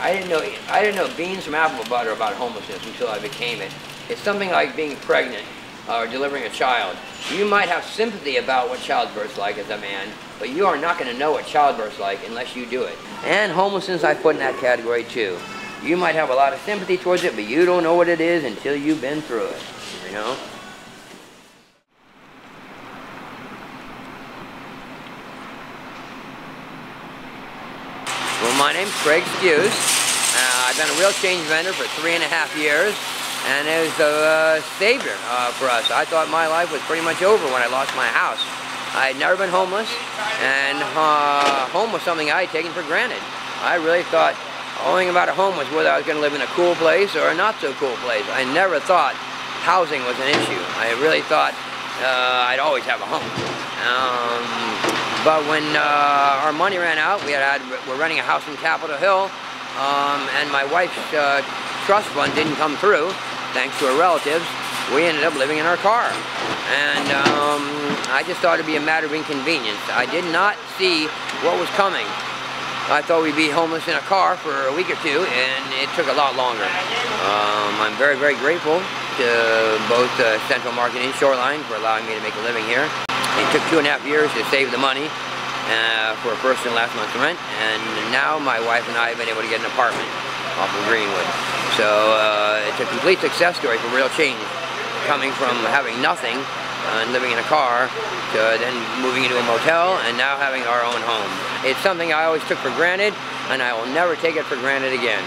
I didn't know I didn't know beans from apple butter about homelessness until I became it. It's something like being pregnant or delivering a child. You might have sympathy about what childbirth's like as a man, but you are not going to know what childbirth's like unless you do it. And homelessness I put in that category too. You might have a lot of sympathy towards it, but you don't know what it is until you've been through it, you know? Well, my name's Craig Skews. Uh, I've been a real change vendor for three and a half years, and it was a uh, savior uh, for us. I thought my life was pretty much over when I lost my house. I had never been homeless, and uh, home was something I had taken for granted. I really thought thing about a home was whether I was going to live in a cool place or a not so cool place. I never thought housing was an issue. I really thought uh, I'd always have a home. Um, but when uh, our money ran out, we had, we're renting a house in Capitol Hill, um, and my wife's uh, trust fund didn't come through, thanks to her relatives. We ended up living in our car, and um, I just thought it'd be a matter of inconvenience. I did not see what was coming. I thought we'd be homeless in a car for a week or two, and it took a lot longer. Um, I'm very, very grateful to both uh, Central Market and Shoreline for allowing me to make a living here. It took two and a half years to save the money uh, for a first and last month's rent, and now my wife and I have been able to get an apartment off of Greenwood. So uh, it's a complete success story for real change, coming from having nothing uh, and living in a car to then moving into a motel and now having our own home. It's something I always took for granted and I will never take it for granted again.